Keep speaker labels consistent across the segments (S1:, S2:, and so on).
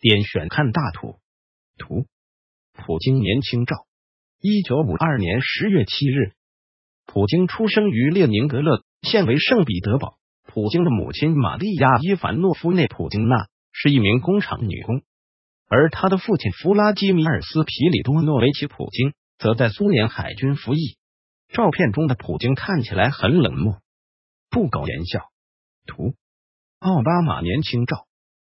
S1: 点选看大图。图，普京年轻照。一九五二年十月七日，普京出生于列宁格勒，现为圣彼得堡。普京的母亲玛利亚·伊凡诺夫内·普京娜是一名工厂女工，而他的父亲弗拉基米尔斯·皮里多诺维奇·普京则在苏联海军服役。照片中的普京看起来很冷漠，不苟言笑。图，奥巴马年轻照。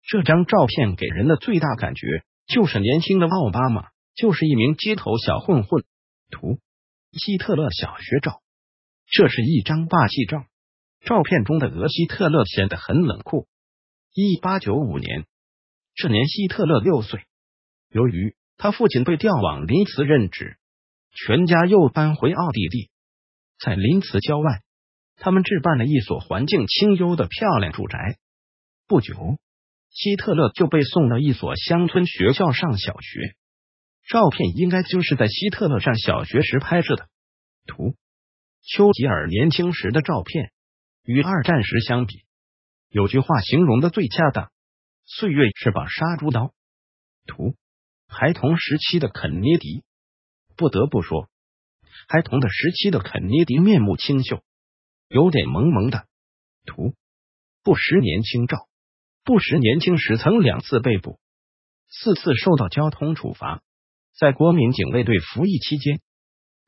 S1: 这张照片给人的最大感觉就是年轻的奥巴马就是一名街头小混混。图，希特勒小学照，这是一张霸气照。照片中的俄希特勒显得很冷酷。一八九五年，这年希特勒六岁，由于他父亲被调往林茨任职，全家又搬回奥地利。在林茨郊外，他们置办了一所环境清幽的漂亮住宅。不久。希特勒就被送到一所乡村学校上小学。照片应该就是在希特勒上小学时拍摄的。图，丘吉尔年轻时的照片，与二战时相比，有句话形容的最恰当：岁月是把杀猪刀。图，孩童时期的肯尼迪。不得不说，孩童的时期的肯尼迪面目清秀，有点萌萌的。图，布什年轻照。布什年轻时曾两次被捕，四次受到交通处罚。在国民警卫队服役期间，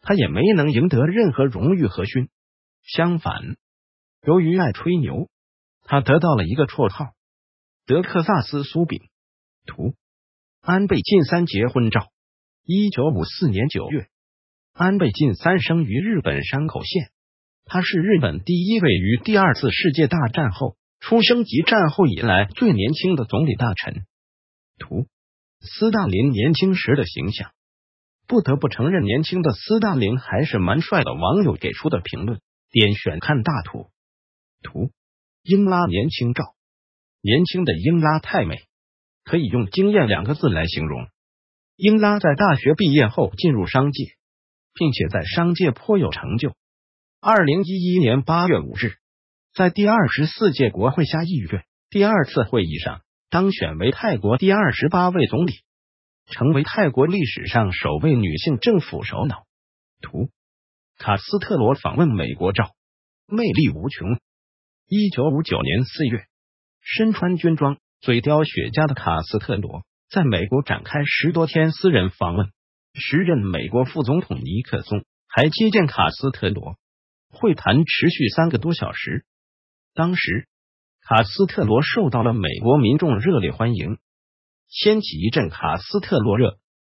S1: 他也没能赢得任何荣誉和勋。相反，由于爱吹牛，他得到了一个绰号——德克萨斯酥饼。图，安倍晋三结婚照。一九五四年九月，安倍晋三生于日本山口县，他是日本第一位于第二次世界大战后。出生及战后以来最年轻的总理大臣。图，斯大林年轻时的形象。不得不承认，年轻的斯大林还是蛮帅的。网友给出的评论，点选看大图。图，英拉年轻照。年轻的英拉太美，可以用惊艳两个字来形容。英拉在大学毕业后进入商界，并且在商界颇有成就。二零一一年八月五日。在第二十四届国会下议院第二次会议上，当选为泰国第二十八位总理，成为泰国历史上首位女性政府首脑。图卡斯特罗访问美国照，魅力无穷。一九五九年四月，身穿军装、嘴叼雪茄的卡斯特罗在美国展开十多天私人访问。时任美国副总统尼克松还接见卡斯特罗，会谈持续三个多小时。当时，卡斯特罗受到了美国民众热烈欢迎，掀起一阵卡斯特罗热。